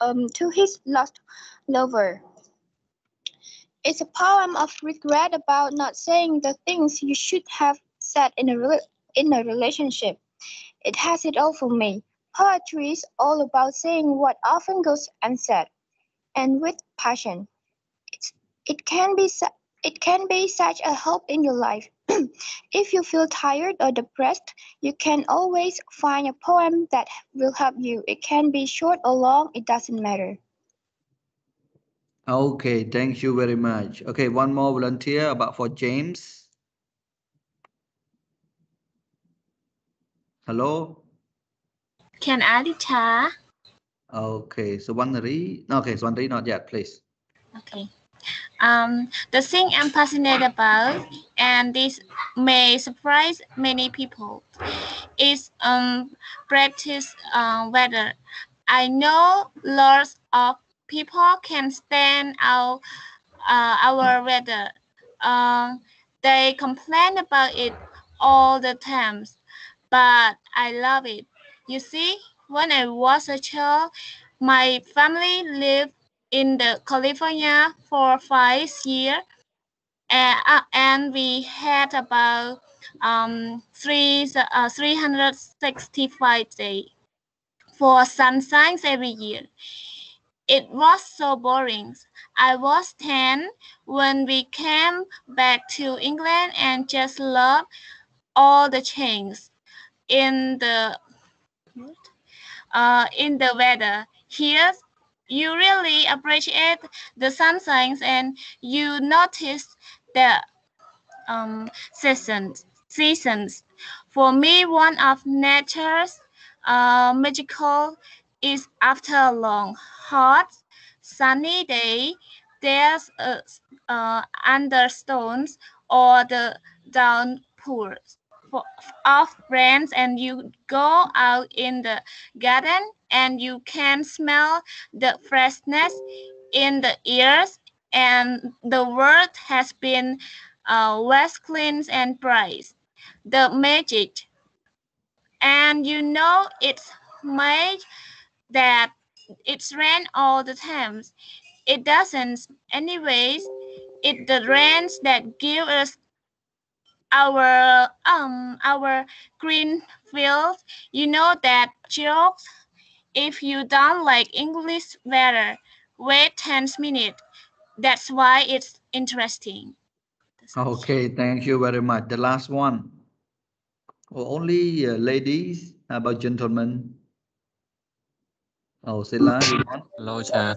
um, to his lost lover. It's a poem of regret about not saying the things you should have said in a, in a relationship. It has it all for me. Poetry is all about saying what often goes unsaid, and with passion. It's, it can be it can be such a help in your life. if you feel tired or depressed, you can always find a poem that will help you. It can be short or long, it doesn't matter. Okay, thank you very much. Okay, one more volunteer about for James. Hello? Can I Alita? Okay, so one read. Okay, so one read not yet, please. Okay. Um, the thing I'm passionate about, and this may surprise many people, is um, practice uh, weather. I know lots of people can stand out uh, our weather. Um, they complain about it all the times, but I love it. You see, when I was a child, my family lived in the California for five years, and, uh, and we had about um, three, uh, 365 days for sunshine every year. It was so boring. I was 10 when we came back to England and just loved all the changes in the uh, in the weather. Here, you really appreciate the sunshine and you notice the um, seasons. Seasons. For me, one of nature's uh, magical is after a long, hot, sunny day, there's a uh, understones or the downpours of rains and you go out in the garden and you can smell the freshness in the ears and the world has been uh, was cleansed and bright. The magic. And you know it's made that it's rain all the time. It doesn't anyways. It the rains that give us our um our green fields. You know that jokes if you don't like English weather, wait 10 minutes. That's why it's interesting. Okay, thank you very much. The last one. Oh, only uh, ladies, about gentlemen? Oh, Sila, you want? Hello, Chair.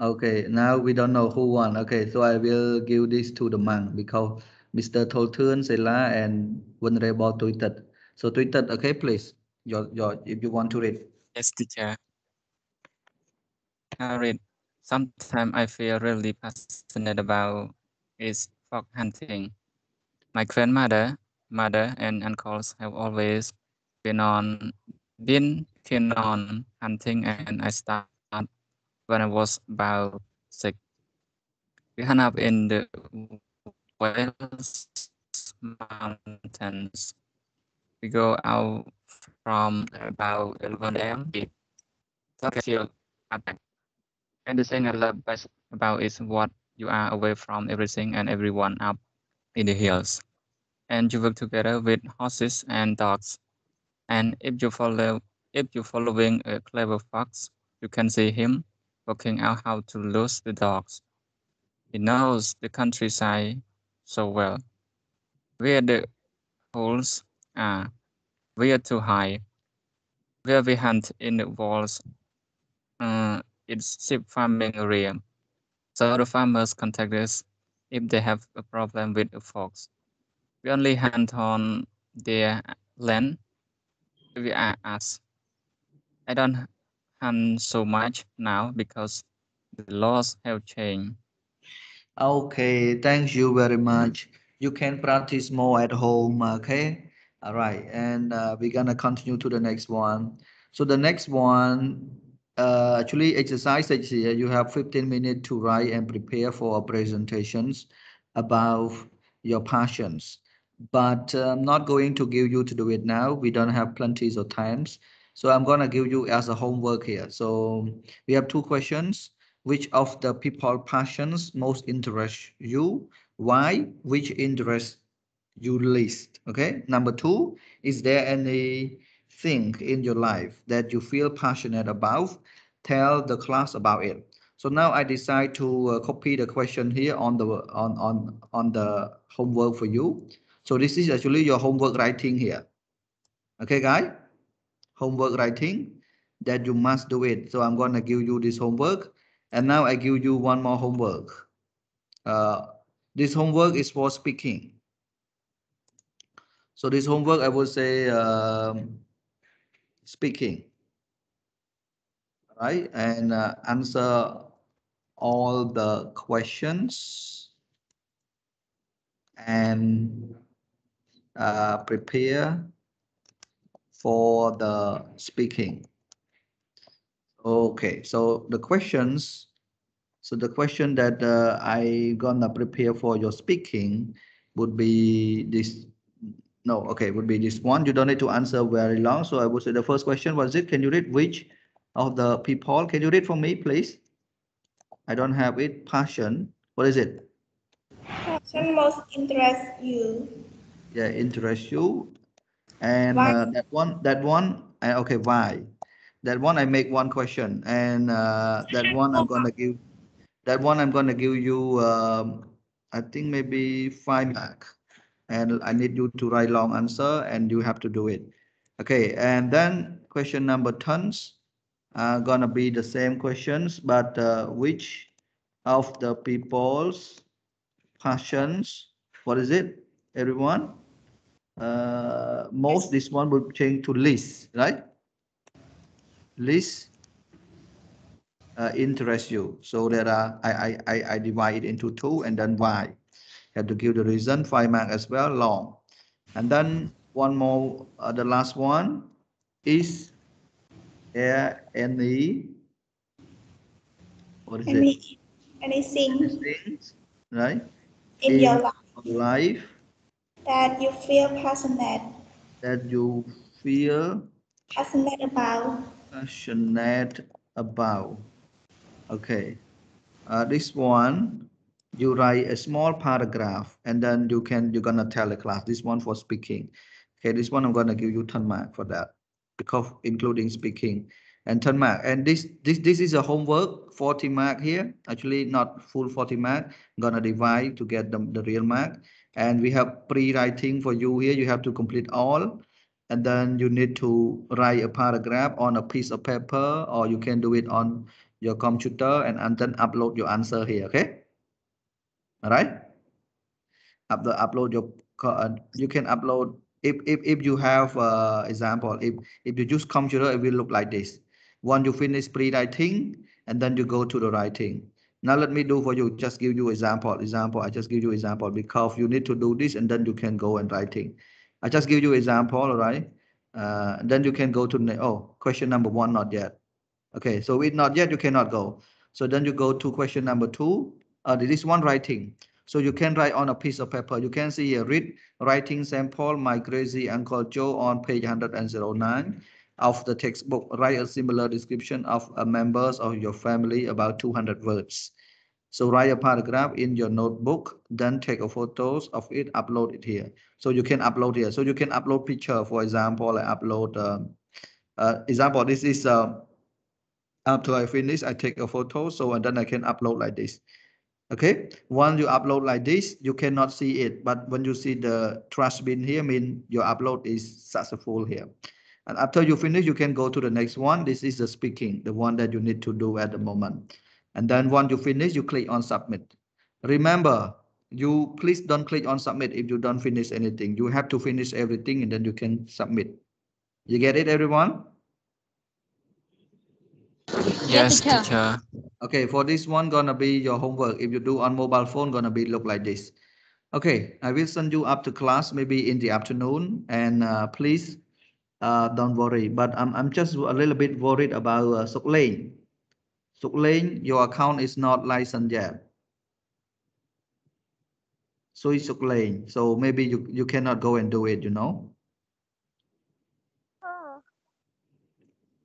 Okay, now we don't know who won. Okay, so I will give this to the man because Mr. Toltun, Sela, and Venerable tweeted. So tweeted, okay, please your your if you want to read. Yes, teacher. I read. Sometimes I feel really passionate about is fox hunting. My grandmother, mother, and uncles have always been on been keen on hunting, and I started when I was about six. We hunt up in the Wales mountains. We go out from about 11 a.m. Still and the thing I love best about is what you are away from everything and everyone up in the hills. And you work together with horses and dogs. And if you follow if you're following a clever fox, you can see him working out how to lose the dogs. He knows the countryside so well. Where the holes are, where to hide, where we hunt in the walls. Uh, it's sheep farming area. So the farmers contact us if they have a problem with the fox. We only hunt on their land. We asked. I don't hunt so much now because the laws have changed. Okay, thank you very much. You can practice more at home, okay? All right, and uh, we're gonna continue to the next one. So the next one, uh, actually exercises here, you have 15 minutes to write and prepare for presentations about your passions. But I'm not going to give you to do it now. We don't have plenty of times. So I'm gonna give you as a homework here. So we have two questions. Which of the people passions most interest you? Why? Which interests you list. Okay. Number two, is there anything in your life that you feel passionate about? Tell the class about it. So now I decide to uh, copy the question here on the on on on the homework for you. So this is actually your homework writing here. Okay, guys? Homework writing that you must do it. So I'm going to give you this homework. And now I give you one more homework. Uh, this homework is for speaking. So this homework, I would say um, speaking. Right, and uh, answer all the questions and uh, prepare for the speaking. Okay, so the questions, so the question that uh, I gonna prepare for your speaking would be this. No, okay, would be this one. You don't need to answer very long. So I would say the first question was it. Can you read which of the people? Can you read for me, please? I don't have it. Passion. What is it? Passion most interests you. Yeah, interest you. And uh, that one, that one, uh, okay, why? That one I make one question, and uh, that one I'm gonna give. That one I'm gonna give you. Um, I think maybe five mark, and I need you to write long answer, and you have to do it. Okay, and then question number tons are gonna be the same questions, but uh, which of the people's passions? What is it, everyone? uh, most this one will change to list, right? List uh, interest you. So there are I, I I I divide it into two and then why. Have to give the reason five mark as well long, and then one more uh, the last one is there any what is it? Any, anything Anything, right? in your life life that you feel passionate, that you feel passionate about. passionate about. Okay. Uh, this one, you write a small paragraph and then you can, you're gonna tell the class, this one for speaking. Okay, this one I'm gonna give you 10 mark for that because including speaking and 10 mark. And this, this, this is a homework, 40 mark here, actually not full 40 mark. I'm gonna divide to get the, the real mark. And we have pre-writing for you here. You have to complete all and then you need to write a paragraph on a piece of paper or you can do it on your computer and, and then upload your answer here okay all right Up the upload your uh, you can upload if if, if you have uh example if if you use computer it will look like this once you finish pre-writing and then you go to the writing now let me do for you just give you example example i just give you example because you need to do this and then you can go and writing I just give you example, all right? Uh, then you can go to, oh, question number one, not yet. Okay, so with not yet, you cannot go. So then you go to question number two. Uh, this one writing. So you can write on a piece of paper. You can see here, read writing sample, my crazy Uncle Joe on page 109 of the textbook. Write a similar description of uh, members of your family, about 200 words. So write a paragraph in your notebook, then take a photos of it, upload it here. So you can upload here. So you can upload picture, for example, I upload, um, uh, example, this is, uh, after I finish, I take a photo, so and then I can upload like this. Okay, once you upload like this, you cannot see it, but when you see the trash bin here, mean your upload is successful here. And after you finish, you can go to the next one. This is the speaking, the one that you need to do at the moment. And then once you finish, you click on submit. Remember, you please don't click on submit if you don't finish anything. You have to finish everything and then you can submit. You get it, everyone? Yes, teacher. teacher. Okay, for this one gonna be your homework. If you do on mobile phone, gonna be look like this. Okay, I will send you up to class maybe in the afternoon and uh, please uh, don't worry. But I'm, I'm just a little bit worried about uh, Sok Lane. Sok Lane, your account is not licensed yet. So it's Sok Lane. So maybe you, you cannot go and do it, you know?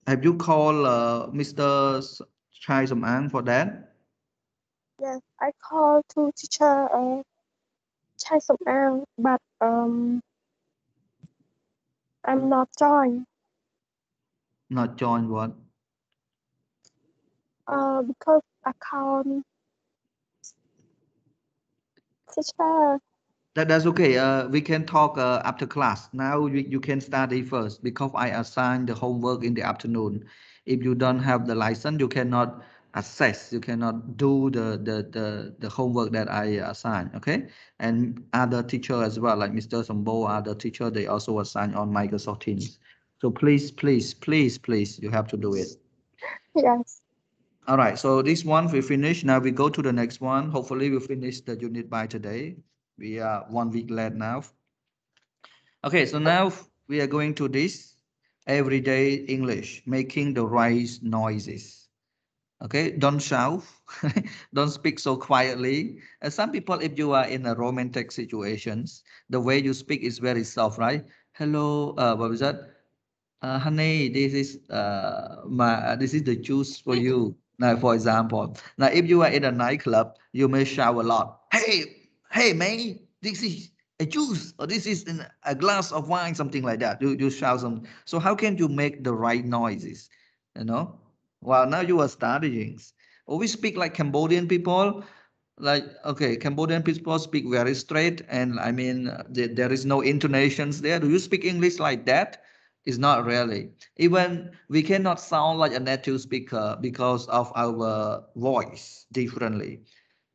Have you called uh, Mr. Chai Samang for that? Yes, I called to teacher uh, Chai An, but um, I'm not joined Not join what? uh, because account teacher. That, that's okay. Uh, we can talk uh, after class. Now you, you can study first because I assign the homework in the afternoon. If you don't have the license, you cannot access. You cannot do the the the, the homework that I assign. Okay, and other teacher as well, like Mr. Sambo, other teacher, they also assign on Microsoft Teams. So please, please, please, please, you have to do it. Yes. All right, so this one we finish. Now we go to the next one. Hopefully we finish the unit by today. We are one week late now. Okay, so now we are going to this everyday English, making the right noises. Okay, don't shout, don't speak so quietly. Uh, some people, if you are in a romantic situations, the way you speak is very soft, right? Hello, uh, what was that? Uh, honey, this is uh, my uh, this is the juice for you. Now, for example, now if you are in a nightclub, you may shout a lot. Hey, hey, man, this is a juice, or this is a glass of wine, something like that. You you shout some. So how can you make the right noises? You know. Well, now you are studying. Or we speak like Cambodian people. Like okay, Cambodian people speak very straight, and I mean there, there is no intonations there. Do you speak English like that? It's not really. Even we cannot sound like a native speaker because of our voice differently.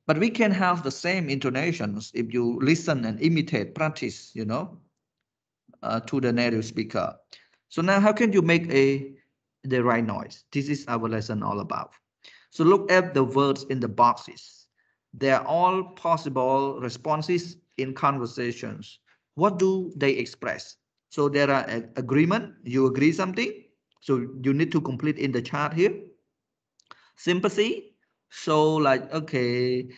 But we can have the same intonations if you listen and imitate, practice, you know, uh, to the native speaker. So now how can you make a the right noise? This is our lesson all about. So look at the words in the boxes. They are all possible responses in conversations. What do they express? So there are agreement, you agree something. So you need to complete in the chart here. Sympathy, so like, okay,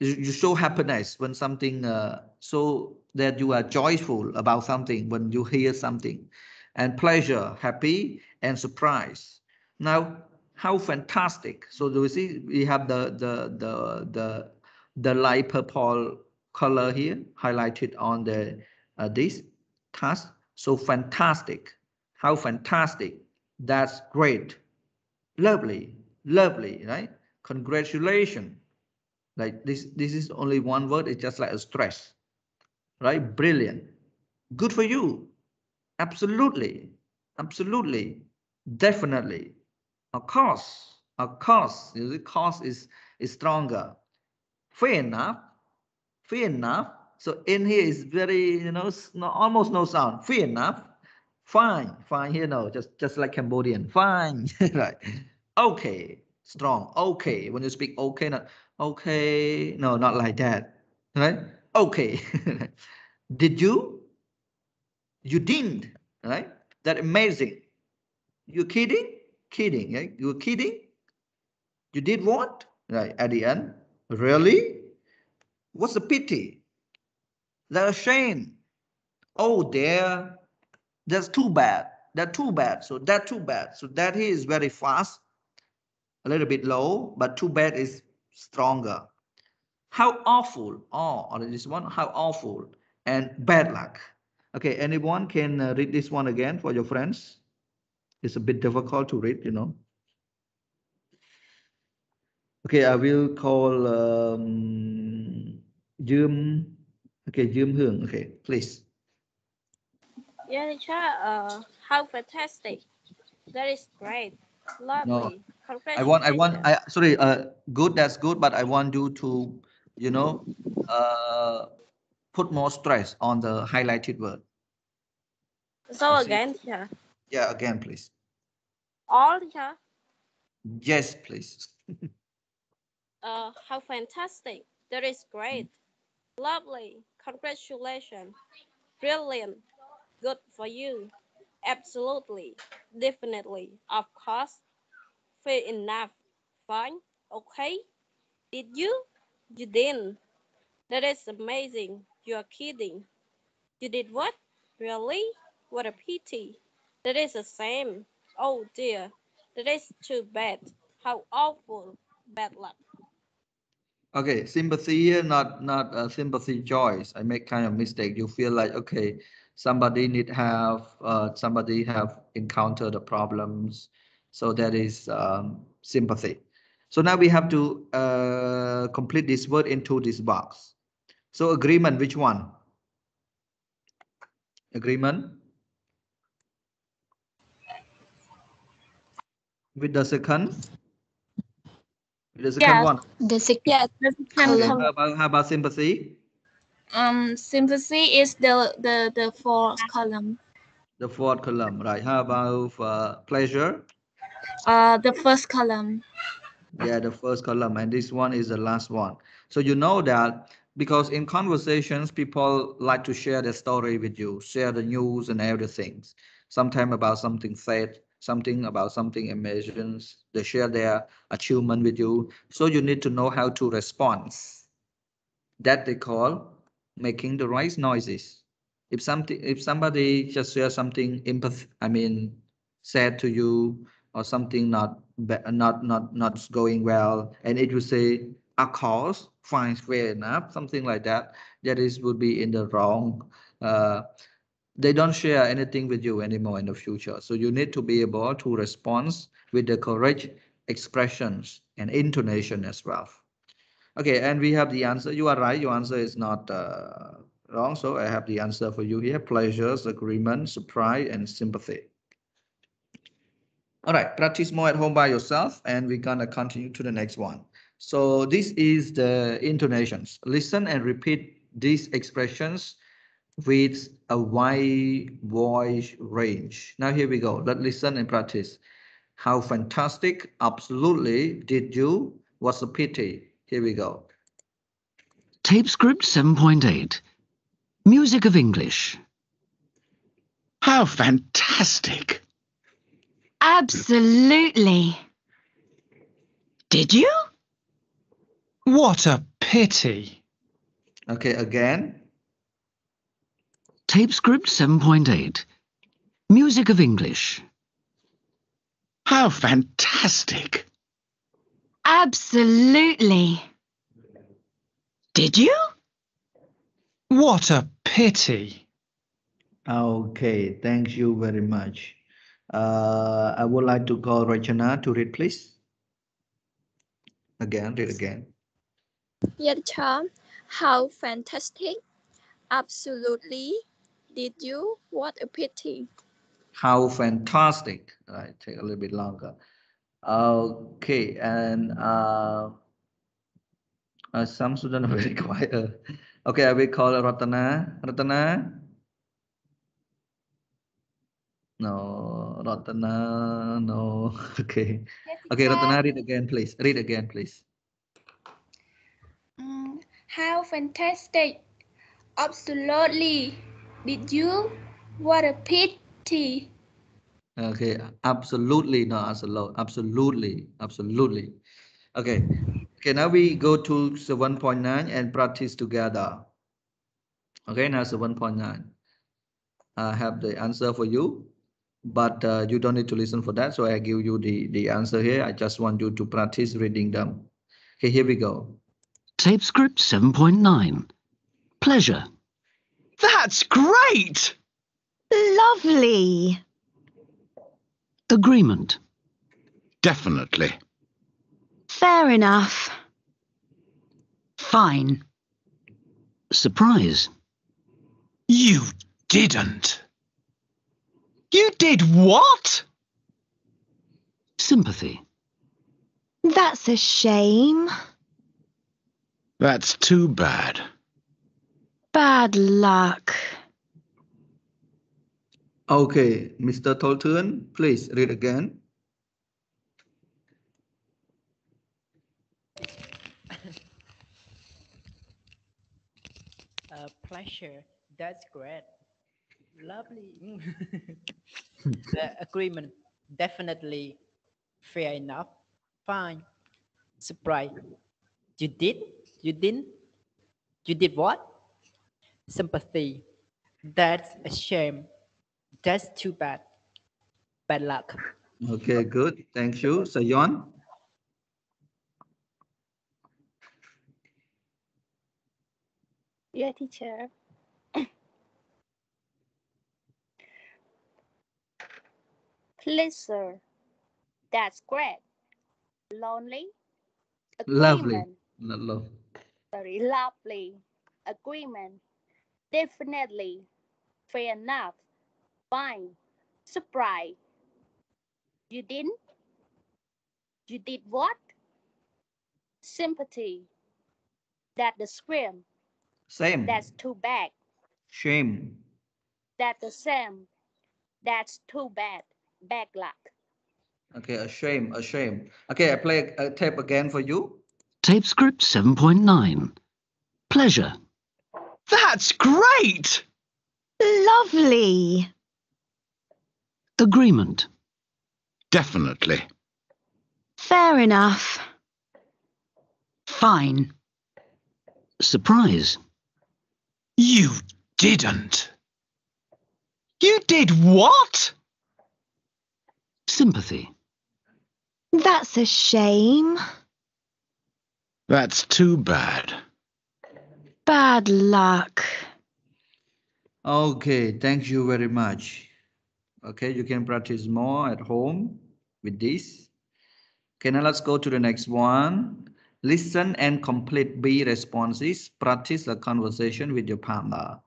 you, show happiness when something, uh, so that you are joyful about something when you hear something. And pleasure, happy and surprise. Now, how fantastic. So do you see, we have the, the, the, the, the light purple color here highlighted on the, uh, this task. So fantastic. How fantastic. That's great. Lovely. Lovely, right? Congratulations. Like this, this is only one word. It's just like a stress, right? Brilliant. Good for you. Absolutely. Absolutely. Definitely. Of course. Of course. You see, course is, is stronger. Fair enough. Fair enough. So in here is very, you know, almost no sound. Fair enough. Fine. Fine here, no, just just like Cambodian. Fine. right. Okay. Strong. Okay. When you speak okay, not okay. No, not like that. Right? Okay. Did you? You didn't. Right? That amazing. You kidding? Kidding. Right? You were kidding? You did what? Right. At the end. Really? What's the pity? They're ashamed. Oh, dear. That's too bad. That's too bad. So that too bad. So that here is very fast, a little bit low, but too bad is stronger. How awful. Oh, or this one, how awful. And bad luck. Okay, anyone can uh, read this one again for your friends? It's a bit difficult to read, you know. Okay, I will call um, Jim. Okay, Jim Hương. Okay, please. Yeah, teacher, uh, how fantastic. That is great. Lovely. I want, I want, I, sorry, uh, good, that's good, but I want you to, you know, uh, put more stress on the highlighted word. So again, teacher. Yeah, again, please. All, teacher. Yes, please. Uh, how fantastic. That is great. Lovely. Congratulations. Brilliant. Good for you. Absolutely. Definitely. Of course. Fair enough. Fine. Okay. Did you? You didn't. That is amazing. You are kidding. You did what? Really? What a pity. That is the same. Oh dear, that is too bad. How awful. Bad luck. Okay, sympathy here, not not uh, sympathy choice. I make kind of mistake. You feel like okay, somebody need have uh, somebody have encountered the problems, so that is um, sympathy. So now we have to uh, complete this word into this box. So agreement, which one? Agreement. With the second. With the second Yes. one. The second Yes, the second Column. column. How about, how about sympathy? Um, sympathy is the the the fourth column. The fourth column, right? How about uh, pleasure? Uh, the first column. Yeah, the first column, and this one is the last one. So you know that because in conversations, people like to share their story with you, share the news and everything. Sometimes about something said, something about something amazing. They share their achievement with you. So you need to know how to respond. That they call making the right noises. If something, if somebody just share something empath, I mean, said to you or something not not not not going well, and it will say, a cause fine, fair enough," something like that. That is would be in the wrong. Uh, they don't share anything with you anymore in the future. So you need to be able to respond with the correct expressions and intonation as well. Okay, and we have the answer. You are right. Your answer is not uh, wrong. So I have the answer for you here. Pleasures, agreement, surprise, and sympathy. All right, practice more at home by yourself, and we're gonna continue to the next one. So this is the intonations. Listen and repeat these expressions with a wide voice range. Now here we go. Let's listen and practice. How fantastic! Absolutely. Did you? What's a pity? Here we go. Tape script 7.8. Music of English. How fantastic! Absolutely. Did you? What a pity! Okay, again. Tape script 7.8. Music of English. How fantastic! Absolutely. Did you? What a pity! Okay, thank you very much. Uh, I would like to call Rachana to read, please. Again, read again. Yes, Charm. How fantastic. Absolutely. Did you? What a pity. How fantastic. Right, take a little bit longer. Okay, and uh, uh, some students are very quiet. Okay, I will call Ratana. Ratana. No, Ratana, no. Okay. Okay, Ratana, read again, please. Read again, please. Mm, how fantastic. Absolutely. Did you? What a pity. Okay, absolutely, no, absolutely, absolutely, absolutely. Okay, okay, now we go to 7.9 and practice together. Okay, now 7.9. I have the answer for you, but uh, you don't need to listen for that. So I give you the, the answer here. I just want you to practice reading them. Okay, here we go. Tape script 7.9. Pleasure. That's great! Lovely. Agreement. Definitely. Fair enough. Fine. Surprise. You didn't. You did what? Sympathy. That's a shame. That's too bad. Bad luck. Okay, Mr. Tolton, please read again. A pleasure. That's great. Lovely. the agreement definitely fair enough. Fine. Surprise. You did? You didn't? You did what? Sympathy. That's a shame. That's too bad. Bad luck. Okay, good. Thank you. Sayon. Yeah, teacher. Pleasure. That's great. Lonely. Lovely. Agreement. Lo- lo- Sorry, lovely. Agreement. Definitely. Fair enough. Fine. Surprise. You didn't? You did what? Sympathy. That the scream. Same. That's too bad. Shame. That the same. That's too bad. Bad luck. Okay, a shame, a shame. Okay, I play a, a tape again for you. Tape script 7.9. Pleasure. That's great! Lovely. Agreement. Definitely. Fair enough. Fine. Surprise. You didn't. You did what? Sympathy. That's a shame. That's too bad. Bad luck. Okay, thank you very much. Okay, you can practice more at home with this. Okay, now let's go to the next one. Listen and complete B responses. Practice a conversation with your partner.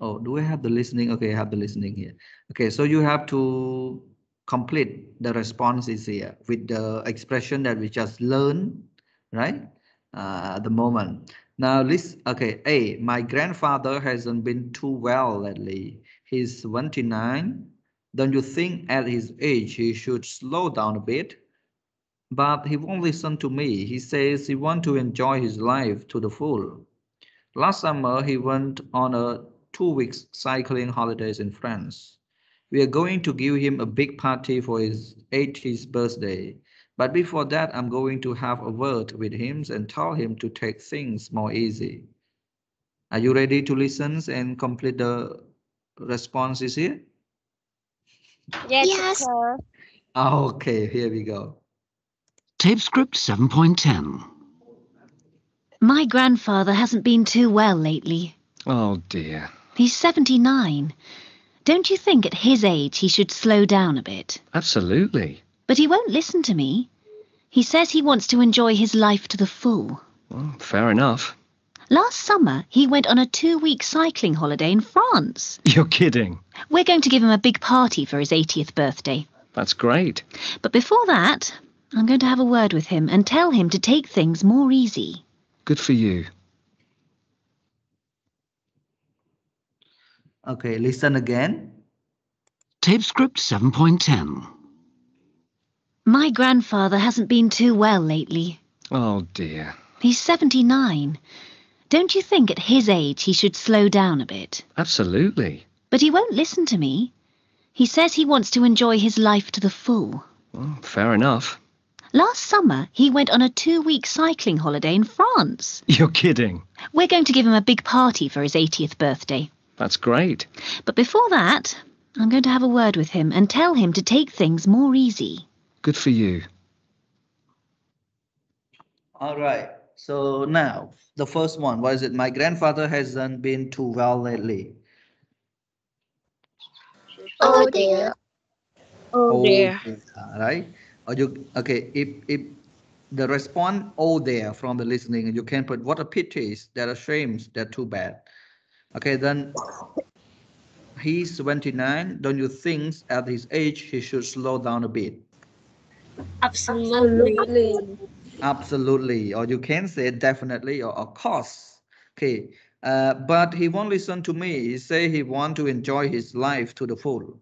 Oh, do I have the listening? Okay, I have the listening here. Okay, so you have to complete the response is here with the expression that we just learned, right? Uh, at the moment. Now, list, okay, A, my grandfather hasn't been too well lately. He's 29. Don't you think at his age he should slow down a bit? But he won't listen to me. He says he wants to enjoy his life to the full. Last summer, he went on a two weeks cycling holidays in France. We are going to give him a big party for his 80th birthday. But before that, I'm going to have a word with him and tell him to take things more easy. Are you ready to listen and complete the responses here? Yes, Yes. teacher. Okay, here we go. Tape script 7.10. My grandfather hasn't been too well lately. Oh dear. He's 79. Don't you think at his age he should slow down a bit? Absolutely. But he won't listen to me. He says he wants to enjoy his life to the full. Well, fair enough. Last summer, he went on a two week cycling holiday in France. You're kidding. We're going to give him a big party for his 80th birthday. That's great. But before that, I'm going to have a word with him and tell him to take things more easy. Good for you. Okay, listen again. Tape script 7.10. My grandfather hasn't been too well lately. Oh dear. He's 79. Don't you think at his age he should slow down a bit? Absolutely. But he won't listen to me. He says he wants to enjoy his life to the full. Well, fair enough. Last summer, he went on a two week cycling holiday in France. You're kidding. We're going to give him a big party for his 80th birthday. That's great. But before that, I'm going to have a word with him and tell him to take things more easy. Good for you. All right. So now the first one was it? My grandfather hasn't been too well lately. Oh, oh dear. Oh, oh dear. Right? Or you okay? If if the response oh there from the listening, you can put what a pity, that a shame, that too bad. Okay, then he's 29. Don't you think at his age he should slow down a bit? Absolutely. Absolutely. Or you can say definitely or of course. Okay. Uh, but he won't listen to me. He say he want to enjoy his life to the full.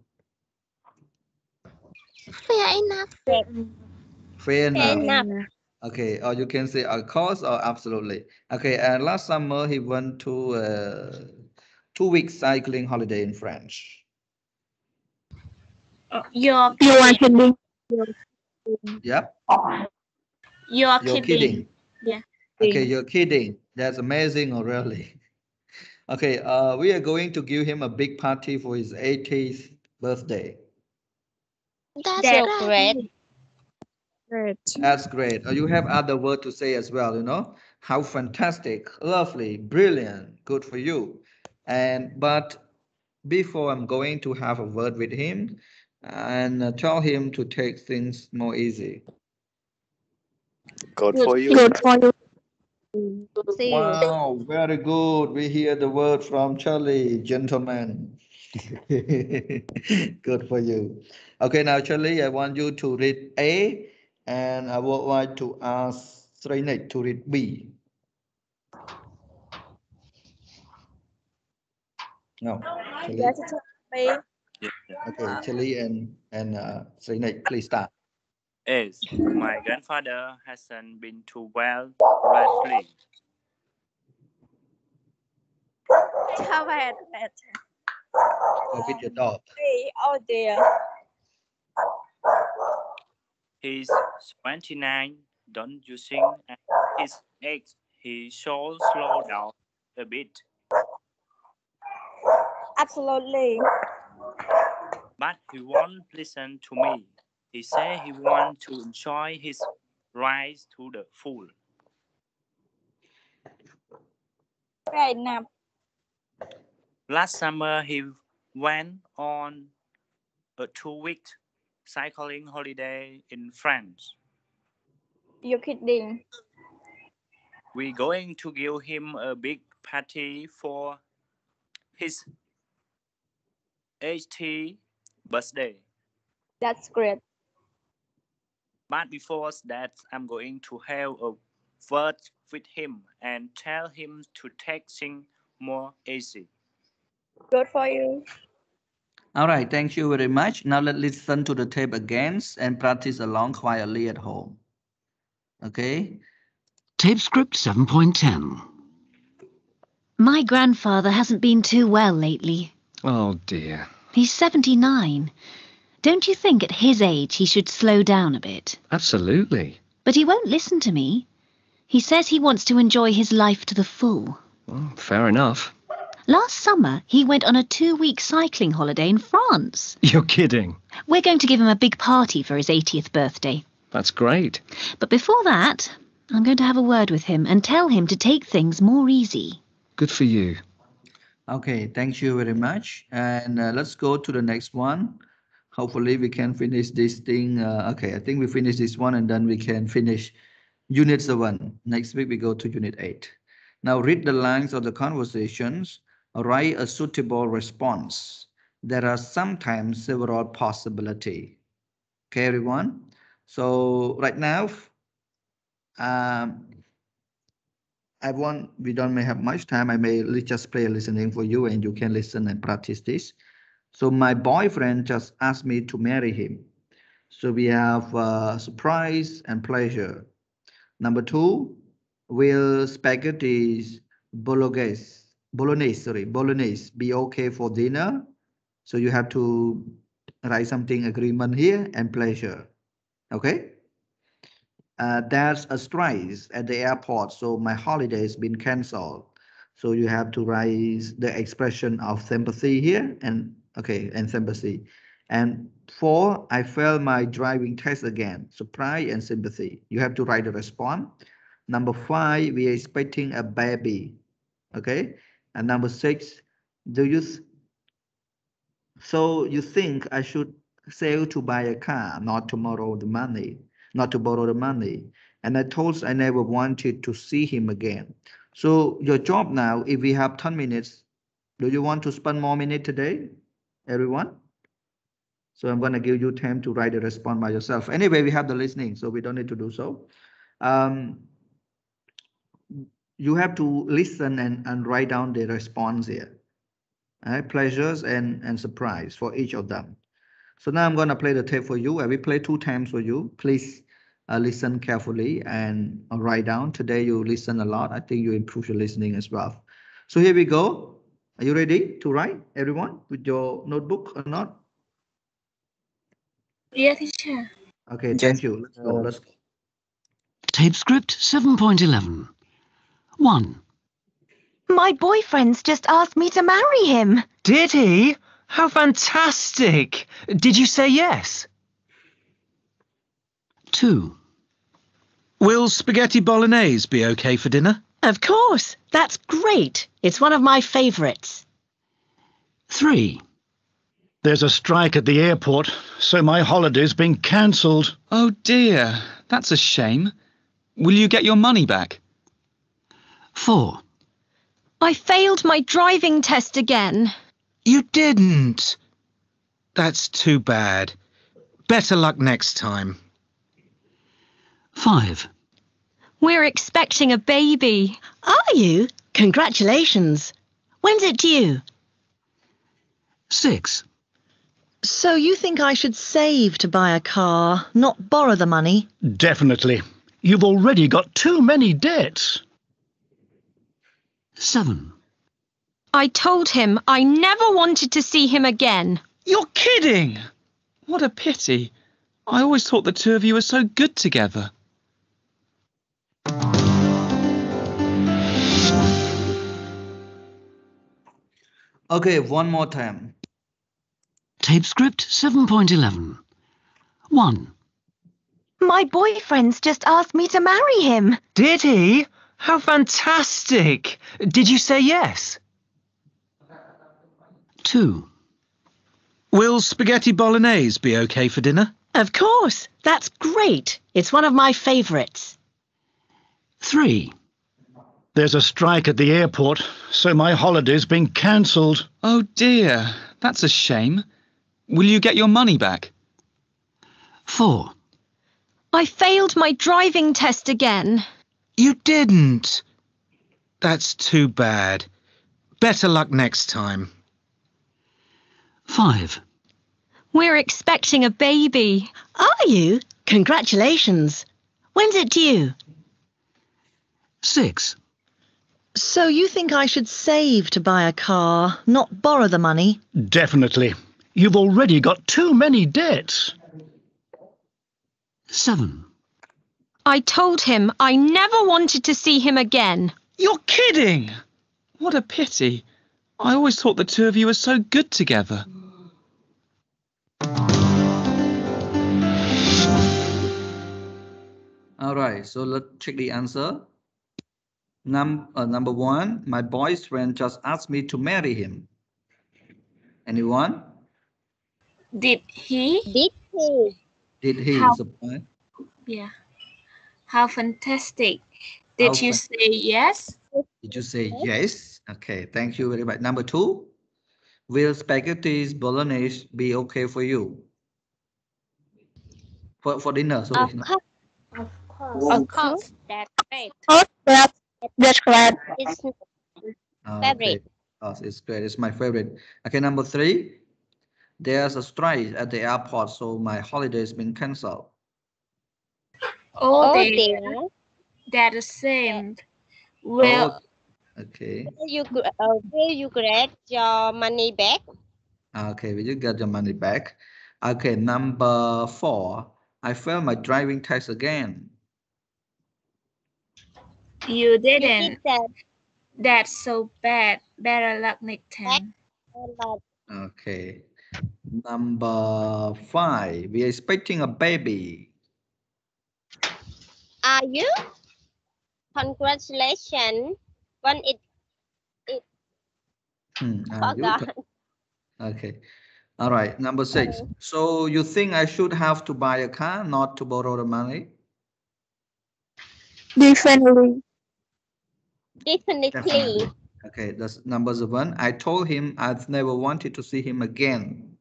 Fair enough. Fair Fair enough. Enough. Okay. Or you can say of course or absolutely. Okay. And last summer he went to uh, two week cycling holiday in France. You're You are kidding. Yep. You're, You're kidding. kidding. Yeah. Okay, you're kidding. That's amazing, or really? Okay, uh, we are going to give him a big party for his 80th birthday. That's, That's great. Great. That's great. Uh, You have other word to say as well, you know? How fantastic, lovely, brilliant, good for you. And but before I'm going to have a word with him and uh, tell him to take things more easy. Good for you. Good for you. You. Wow, very good. We hear the word from Charlie, gentlemen. Good for you. Okay, now Charlie, I want you to read A and I would like to ask Srinik to read B. No, Charlie. Yes, teacher. B. Okay, Charlie and and uh, Srinik, please start. Yes, my grandfather hasn't been too well lately. How bad? bad. Go with your dog. B. Oh dear. He's 29, don't you think at his age he should slow down a bit? Absolutely. But he won't listen to me. He said he wants to enjoy his rise to the full. Right now. Last summer, he went on a two-week cycling holiday in France. You're kidding. We're going to give him a big party for his 80th birthday. That's great. But before that, I'm going to have a word with him and tell him to take things more easy. Good for you. All right, thank you very much. Now let's listen to the tape again and practice along quietly at home. Okay? Tape script 7.10. My grandfather hasn't been too well lately. Oh dear. He's 79. Don't you think at his age he should slow down a bit? Absolutely. But he won't listen to me. He says he wants to enjoy his life to the full. Well, fair enough. Last summer, he went on a two week cycling holiday in France. You're kidding. We're going to give him a big party for his 80th birthday. That's great. But before that, I'm going to have a word with him and tell him to take things more easy. Good for you. Okay, thank you very much. And uh, let's go to the next one. Hopefully we can finish this thing. Uh, okay, I think we finish this one and then we can finish unit seven. Next week we go to unit eight. Now read the lines of the conversations. Write a suitable response. There are sometimes several possibility. Okay, everyone. So right now, um, I want, we don't may have much time. I may just play listening for you and you can listen and practice this. So my boyfriend just asked me to marry him. So we have uh, surprise and pleasure. Number two, will spaghetti bolognese, bolognese, sorry, bolognese be okay for dinner? So you have to write something agreement here and pleasure. Okay. Uh, there's a strike at the airport, so my holiday has been cancelled. So you have to write the expression of sympathy here and okay, and sympathy. And four, I failed my driving test again. Surprise and sympathy. You have to write the response. Number five, we are expecting a baby. Okay. And number six, do you so you think I should sell to buy a car, not to borrow the money, not to borrow the money. And I told I never wanted to see him again. So your job now, if we have 10 minutes, do you want to spend more minutes today, everyone? So I'm going to give you time to write a response by yourself. Anyway, we have the listening, so we don't need to do so. Um, you have to listen and, and write down the response here. All right, pleasures and, and surprise for each of them. So now I'm going to play the tape for you. I will play two times for you. Please uh, listen carefully and uh, write down. Today you listen a lot. I think you improve your listening as well. So here we go. Are you ready to write, everyone, with your notebook or not? Yeah, teacher. Okay, thank you. Let's go. Let's go. Tape script 7.11. 1. My boyfriend's just asked me to marry him. Did he? How fantastic! Did you say yes? 2. Will spaghetti bolognese be okay for dinner? Of course. That's great. It's one of my favourites. 3. There's a strike at the airport, so my holiday's been cancelled. Oh dear, that's a shame. Will you get your money back? 4. I failed my driving test again. You didn't. That's too bad. Better luck next time. 5. We're expecting a baby. Are you? Congratulations. When's it due? 6. So you think I should save to buy a car, not borrow the money? Definitely. You've already got too many debts. 7. I told him I never wanted to see him again. You're kidding! What a pity. I always thought the two of you were so good together. Okay, one more time. Tape script 7.11. 1. My boyfriend's just asked me to marry him. Did he? How fantastic! Did you say yes? 2. Will spaghetti bolognese be okay for dinner? Of course. That's great. It's one of my favourites. 3. There's a strike at the airport, so my holiday's been cancelled. Oh dear, that's a shame. Will you get your money back? 4. I failed my driving test again. You didn't. That's too bad. Better luck next time. 5. We're expecting a baby. Are you? Congratulations. When's it due? 6. So you think I should save to buy a car, not borrow the money? Definitely. You've already got too many debts. 7. I told him I never wanted to see him again. You're kidding! What a pity. I always thought the two of you were so good together. All right, so let's check the answer. Num uh, number one, my boyfriend just asked me to marry him. Anyone? Did he? Did he? Did he? How- is. Yeah. How fantastic. Did How you fan- say yes? Did you say yes? Okay, thank you very much. Number two, will spaghetti bolognese be okay for you? For, for dinner, sorry. Of course. Of course. Of course, that's great. That's, that's correct. It's ah, favorite. Okay. Oh, it's great. It's my favorite. Okay, number three. There's a strike at the airport, so my holiday has been cancelled. Oh, dear. dear. That's the same. Well, Oh, okay. Will you, gr- uh, will you get your money back? Okay, will you get your money back? Okay, number four. I failed my driving test again. you You didn't. did that That's so bad. Better luck next time. Okay. Number five. We are expecting a baby. Are you? Congratulations. When it it Hmm, are you forgot. Okay. All right. Number six. So you think I should have to buy a car, not to borrow the money? Definitely. Definitely. Okay, that's number seven. I told him I've never wanted to see him again.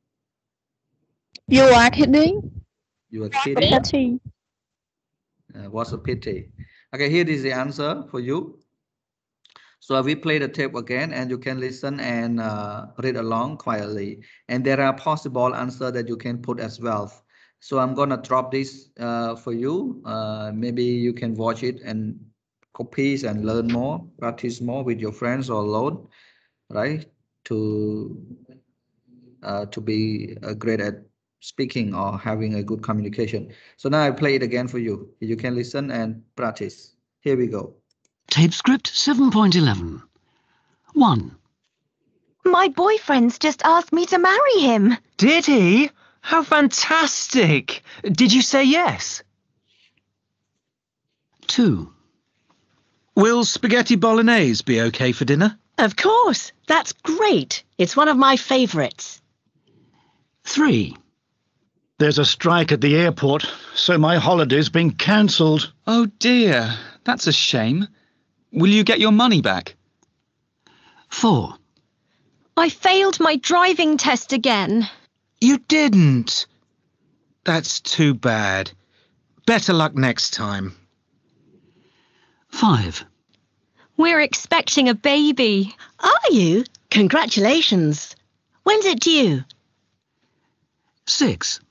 You are kidding? You are What kidding? Uh, what's a pity? Okay, here is the answer for you. So we play the tape again and you can listen and uh, read along quietly. And there are possible answer that you can put as well. So I'm gonna drop this uh, for you. Uh, maybe you can watch it and copies and learn more, practice more with your friends or alone, right? To uh, to be uh, great at speaking or having a good communication. So now I play it again for you. You can listen and practice. Here we go. Tape script 7.11. 1. My boyfriend's just asked me to marry him. Did he? How fantastic! Did you say yes? 2. Will spaghetti bolognese be okay for dinner? Of course. That's great. It's one of my favourites. 3. There's a strike at the airport, so my holiday's been cancelled. Oh dear, that's a shame. Will you get your money back? 4. I failed my driving test again. You didn't. That's too bad. Better luck next time. 5. We're expecting a baby. Are you? Congratulations. When's it due? 6.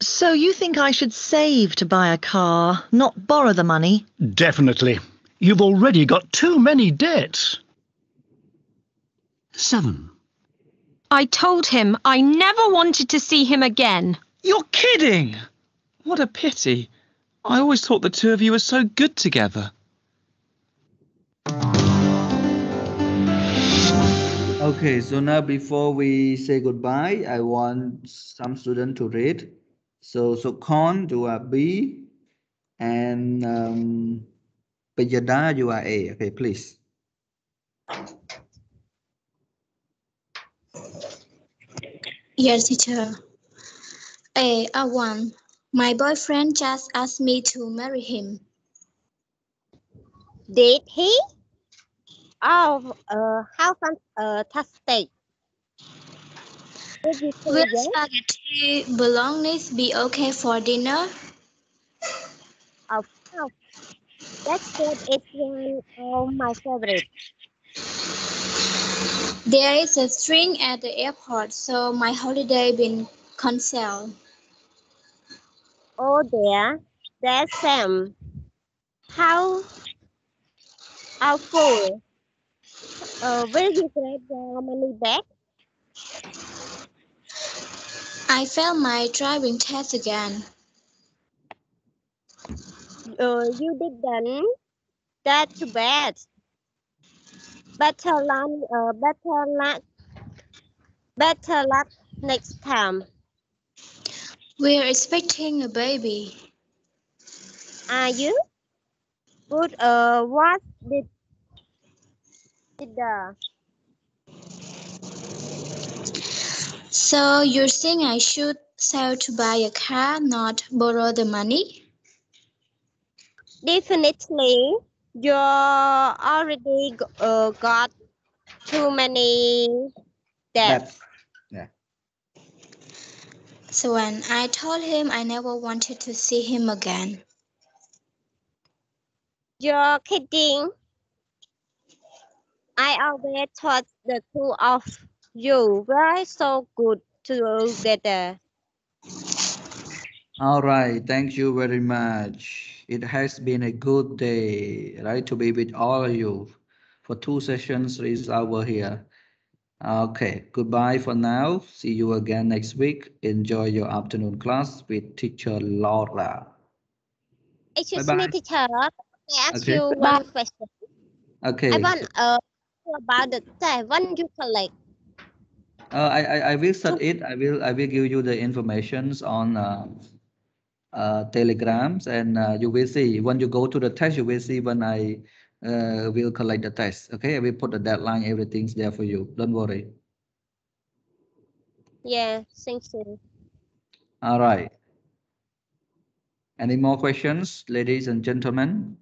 So you think I should save to buy a car, not borrow the money? Definitely. You've already got too many debts. 7. I told him I never wanted to see him again. You're kidding! What a pity. I always thought the two of you were so good together. Okay, so now before we say goodbye, I want some student to read. So, so Con, you are B, and um, Pejada, you are A. Okay, please. Yes, teacher. A, A1. My boyfriend just asked me to marry him. Did he? Oh, uh, how fantastic. Did you say Will spaghetti bolognese be okay for dinner? Of course. It's one of my favorite. There is a string at the airport, so my holiday been cancelled. Oh dear, that's Sam. How awful. Uh, will you get your money back? I failed my driving test again. Uh, you didn't. That's too bad. Better luck, uh, better luck, better luck next time. We're expecting a baby. Are you? Good. Uh, what did did the So you're saying I should sell to buy a car, not borrow the money? definitely you already uh, got too many debts. Yeah. So when I told him I never wanted to see him again. You're kidding. I always thought the two of you were so good together. All right, thank you very much. It has been a good day, right, to be with all of you for two sessions, three hours here. Okay, goodbye for now. See you again next week. Enjoy your afternoon class with teacher Laura. Excuse Bye-bye. me, teacher. May I ask Okay. you one question? Okay. I want uh about the time. seven you collect. Uh, I, I I will set it. I will I will give you the informations on uh, uh, telegrams, and uh, you will see when you go to the test. You will see when I uh, will collect the test. Okay, I will put the deadline. Everything's there for you. Don't worry. Yeah, thank you. All right. Any more questions, ladies and gentlemen?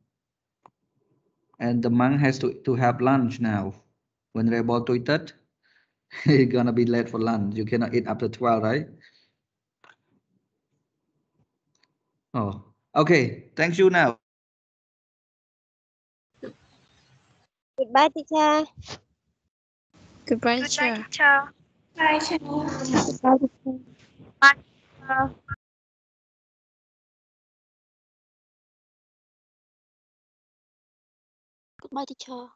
And the monk has to, to have lunch now. When Rebel tweeted, he's gonna be late for lunch. You cannot eat after 12, right? Oh, okay. Thank you now. Goodbye, teacher. Goodbye, teacher. Bye, teacher. Goodbye, teacher. Goodbye, teacher.